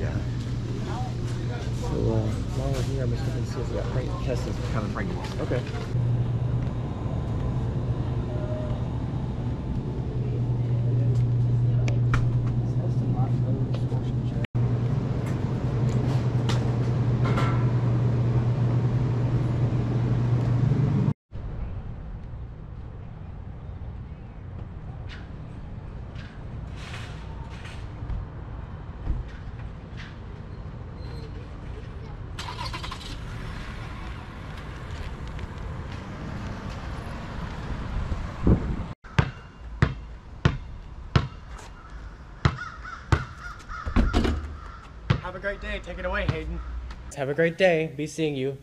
Yeah. So, uh, while we're here, I'm just going to see if we got prices. Kind of prices. Okay. Have a great day. Take it away, Hayden. Have a great day. Be seeing you.